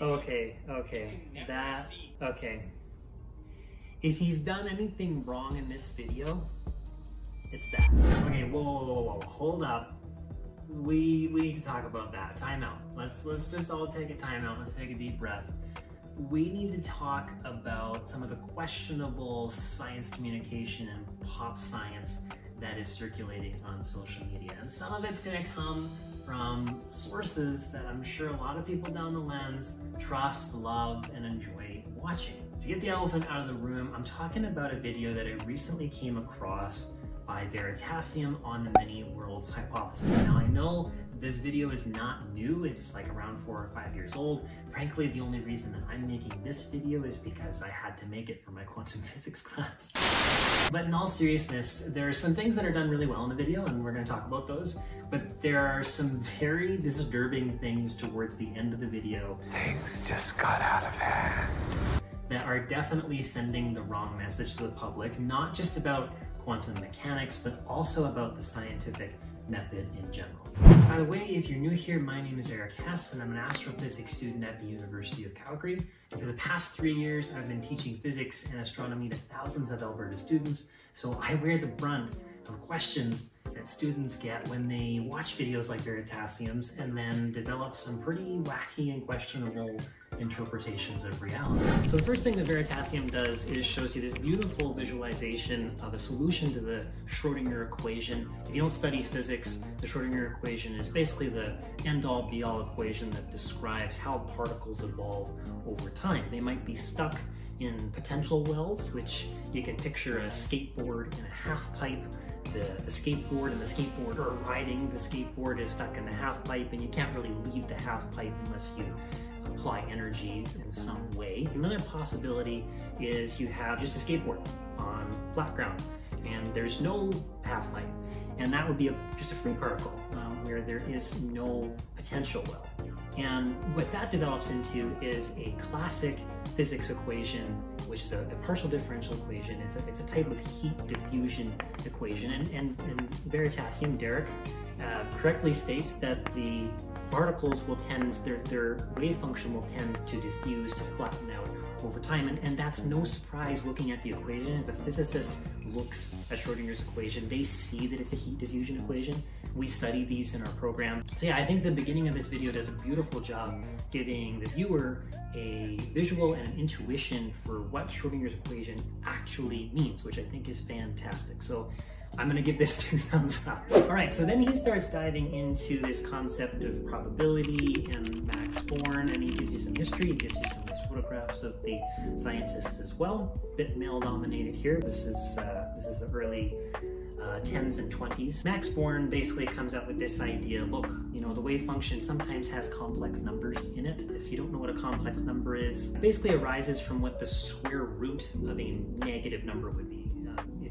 Okay, okay, that, okay. If he's done anything wrong in this video, it's that. Okay, whoa, whoa, whoa, whoa, hold up. We we need to talk about that. Timeout. Let's let's just all take a timeout. Let's take a deep breath. We need to talk about some of the questionable science communication and pop science that is circulating on social media. And some of it's gonna come from sources that I'm sure a lot of people down the lens trust, love, and enjoy watching. To get the elephant out of the room, I'm talking about a video that I recently came across by Veritasium on the many worlds hypothesis. Now I know this video is not new, it's like around four or five years old. Frankly, the only reason that I'm making this video is because I had to make it for my quantum physics class. But in all seriousness, there are some things that are done really well in the video and we're gonna talk about those, but there are some very disturbing things towards the end of the video. Things just got out of hand. That are definitely sending the wrong message to the public, not just about quantum mechanics, but also about the scientific method in general. By the way, if you're new here, my name is Eric Hess and I'm an astrophysics student at the University of Calgary. And for the past three years, I've been teaching physics and astronomy to thousands of Alberta students, so I wear the brunt of questions that students get when they watch videos like Veritasium's and then develop some pretty wacky and questionable interpretations of reality. So the first thing that Veritasium does is shows you this beautiful visualization of a solution to the Schrodinger equation. If you don't study physics, the Schrodinger equation is basically the end-all be-all equation that describes how particles evolve over time. They might be stuck in potential wells, which you can picture a skateboard in a half pipe the, the, skateboard and the skateboarder riding the skateboard is stuck in the half pipe and you can't really leave the half pipe unless you apply energy in some way. Another possibility is you have just a skateboard on flat ground and there's no half pipe and that would be a, just a free particle um, where there is no potential well. And what that develops into is a classic physics equation, which is a, a partial differential equation. It's a, it's a type of heat diffusion equation. And, and, and Veritasium, Derek, uh, correctly states that the particles will tend, their, their wave function will tend to diffuse, to flatten out over time. And, and that's no surprise looking at the equation. If a physicist looks at Schrodinger's equation, they see that it's a heat diffusion equation. We study these in our program. So yeah, I think the beginning of this video does a beautiful job giving the viewer a visual and an intuition for what Schrodinger's equation actually means, which I think is fantastic. So I'm gonna give this two thumbs up. All right, so then he starts diving into this concept of probability and Max Born, and he gives you some history, he gives you some photographs of the scientists as well. Bit male dominated here. This is uh, this is the early uh, 10s and 20s. Max Born basically comes up with this idea, look, you know, the wave function sometimes has complex numbers in it. If you don't know what a complex number is, it basically arises from what the square root of a negative number would be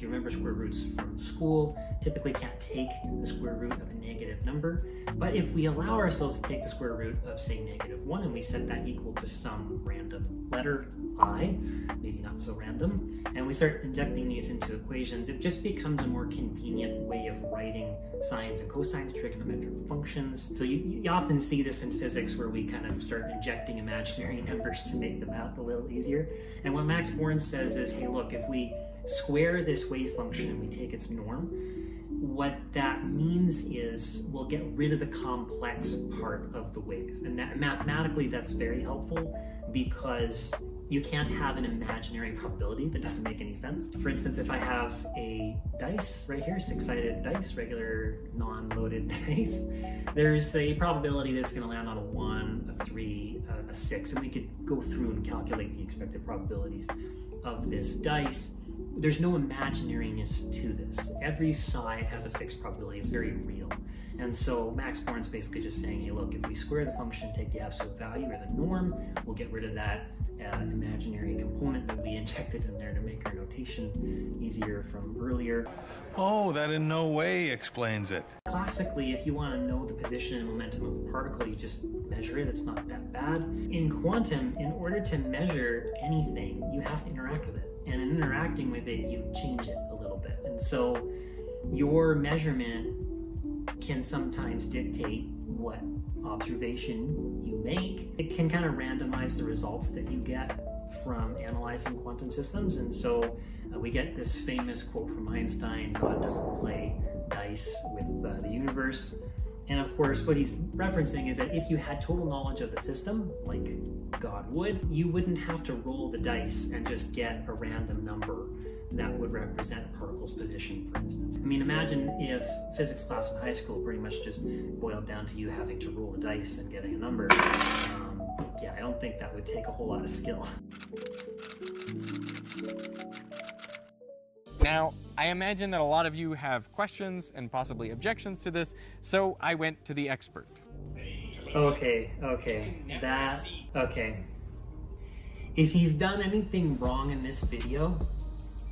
if you remember square roots from school, typically can't take the square root of a negative number. But if we allow ourselves to take the square root of say negative one and we set that equal to some random letter i, maybe not so random, and we start injecting these into equations, it just becomes a more convenient way of writing sines and cosines, trigonometric functions. So you, you often see this in physics where we kind of start injecting imaginary numbers to make the math a little easier. And what Max Born says is, hey, look, if we square this wave function and we take its norm, what that means is we'll get rid of the complex part of the wave. And that, mathematically, that's very helpful because you can't have an imaginary probability that doesn't make any sense. For instance, if I have a dice right here, six-sided dice, regular non-loaded dice, there's a probability that it's gonna land on a one, a three, a six, and we could go through and calculate the expected probabilities of this dice there's no imaginariness to this. Every side has a fixed probability. It's very real. And so Max Born's basically just saying, hey, look, if we square the function, take the absolute value or the norm, we'll get rid of that uh, imaginary component that we injected in there to make our notation easier from earlier. Oh, that in no way explains it. Classically, if you want to know the position and momentum of a particle, you just measure it. It's not that bad. In quantum, in order to measure anything, you have to interact with it and in interacting with it, you change it a little bit. And so your measurement can sometimes dictate what observation you make, it can kind of randomize the results that you get from analyzing quantum systems. And so uh, we get this famous quote from Einstein, God doesn't play dice with uh, the universe. And of course, what he's referencing is that if you had total knowledge of the system, like God would, you wouldn't have to roll the dice and just get a random number that would represent a particle's position, for instance. I mean, imagine if physics class in high school pretty much just boiled down to you having to roll the dice and getting a number. Um, yeah, I don't think that would take a whole lot of skill. Now, I imagine that a lot of you have questions and possibly objections to this, so I went to the expert. Okay, okay, that, okay. If he's done anything wrong in this video,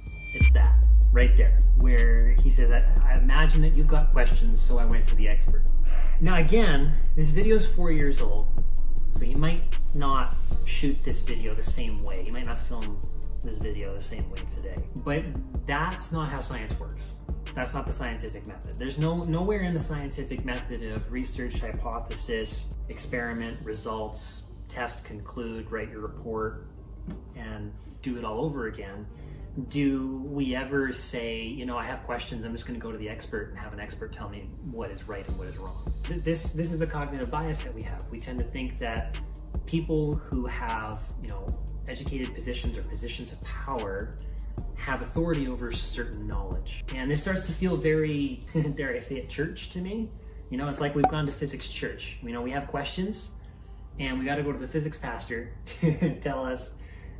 it's that, right there, where he says, I, I imagine that you've got questions, so I went to the expert. Now again, this video is four years old, so he might not shoot this video the same way. He might not film this video the same way today. But that's not how science works. That's not the scientific method. There's no nowhere in the scientific method of research, hypothesis, experiment, results, test, conclude, write your report, and do it all over again. Do we ever say, you know, I have questions, I'm just gonna go to the expert and have an expert tell me what is right and what is wrong? This, this is a cognitive bias that we have. We tend to think that people who have, you know, educated positions or positions of power have authority over certain knowledge. And this starts to feel very, dare I say it, church to me. You know, it's like we've gone to physics church. You know, we have questions and we got to go to the physics pastor to tell us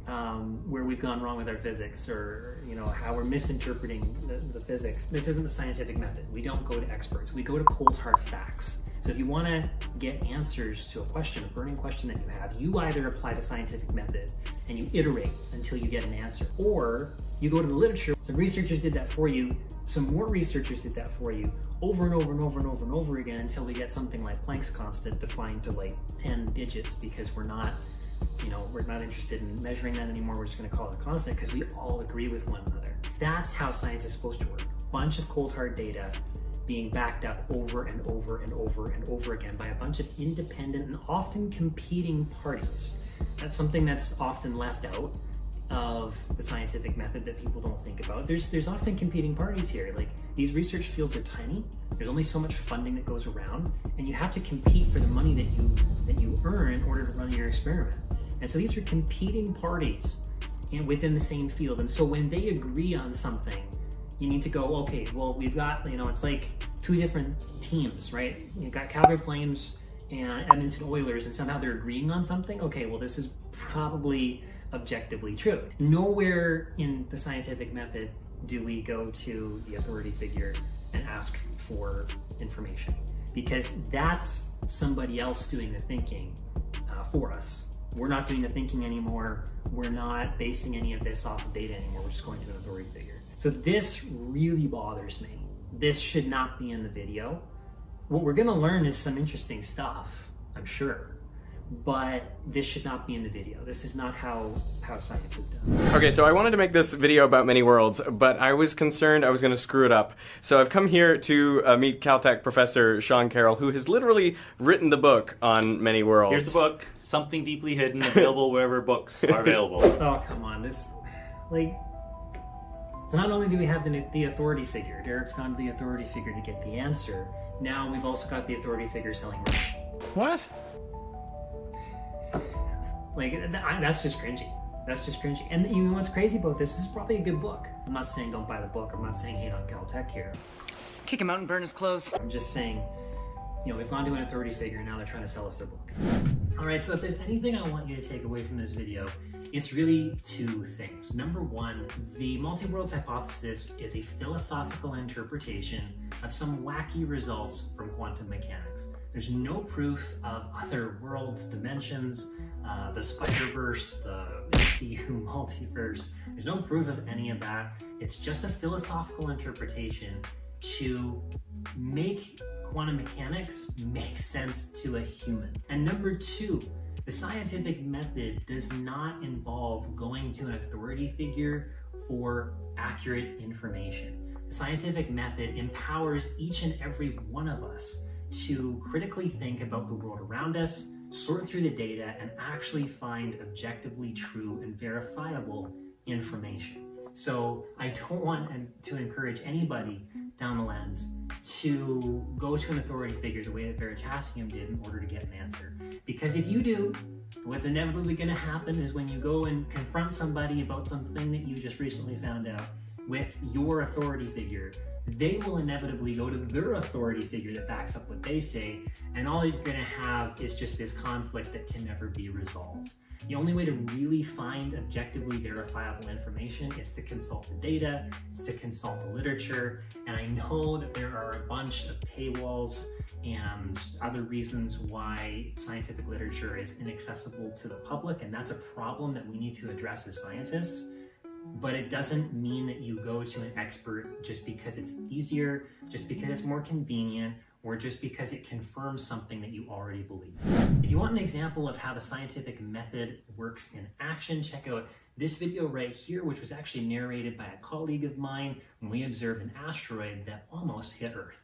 um, where we've gone wrong with our physics or, you know, how we're misinterpreting the, the physics. This isn't the scientific method. We don't go to experts. We go to cold hard facts. So if you want to get answers to a question, a burning question that you have, you either apply the scientific method and you iterate until you get an answer, or you go to the literature. Some researchers did that for you. Some more researchers did that for you over and over and over and over and over again until we get something like Planck's constant defined to like 10 digits because we're not, you know, we're not interested in measuring that anymore. We're just going to call it a constant because we all agree with one another. That's how science is supposed to work. Bunch of cold hard data being backed up over and over and over and over again by a bunch of independent and often competing parties. That's something that's often left out of the scientific method that people don't think about. There's there's often competing parties here. Like these research fields are tiny. There's only so much funding that goes around, and you have to compete for the money that you that you earn in order to run your experiment. And so these are competing parties and within the same field. And so when they agree on something, you need to go, okay, well, we've got, you know, it's like two different teams, right? You've got Calgary Flames and Edmonton Oilers, and somehow they're agreeing on something. Okay, well, this is probably objectively true. Nowhere in the scientific method do we go to the authority figure and ask for information because that's somebody else doing the thinking uh, for us. We're not doing the thinking anymore. We're not basing any of this off of data anymore. We're just going to an authority figure. So this really bothers me. This should not be in the video. What we're gonna learn is some interesting stuff, I'm sure but this should not be in the video. This is not how, how science is done. Okay, so I wanted to make this video about many worlds, but I was concerned I was going to screw it up. So I've come here to uh, meet Caltech professor Sean Carroll, who has literally written the book on many worlds. Here's the book, Something Deeply Hidden, available wherever books are available. oh, come on. This, like, so not only do we have the, the authority figure, Derek's gone to the authority figure to get the answer, now we've also got the authority figure selling merch. What? Like, that's just cringy. That's just cringy. And you know what's crazy about this? This is probably a good book. I'm not saying don't buy the book. I'm not saying hate on Caltech here. Kick him out and burn his clothes. I'm just saying, you know, they've gone to an authority figure, and now they're trying to sell us their book. All right, so if there's anything I want you to take away from this video, it's really two things. Number one, the multi-worlds hypothesis is a philosophical interpretation of some wacky results from quantum mechanics. There's no proof of other worlds, dimensions, uh, the Spider-Verse, the MCU multiverse. There's no proof of any of that. It's just a philosophical interpretation to make quantum mechanics makes sense to a human. And number two, the scientific method does not involve going to an authority figure for accurate information. The scientific method empowers each and every one of us to critically think about the world around us, sort through the data, and actually find objectively true and verifiable information. So I don't want to encourage anybody down the lens to go to an authority figure the way that Veritasium did in order to get an answer. Because if you do, what's inevitably going to happen is when you go and confront somebody about something that you just recently found out with your authority figure, they will inevitably go to their authority figure that backs up what they say, and all you're going to have is just this conflict that can never be resolved. The only way to really find objectively verifiable information is to consult the data, is to consult the literature, and I know that there are a bunch of paywalls and other reasons why scientific literature is inaccessible to the public, and that's a problem that we need to address as scientists but it doesn't mean that you go to an expert just because it's easier, just because it's more convenient, or just because it confirms something that you already believe. If you want an example of how the scientific method works in action, check out this video right here, which was actually narrated by a colleague of mine when we observed an asteroid that almost hit Earth.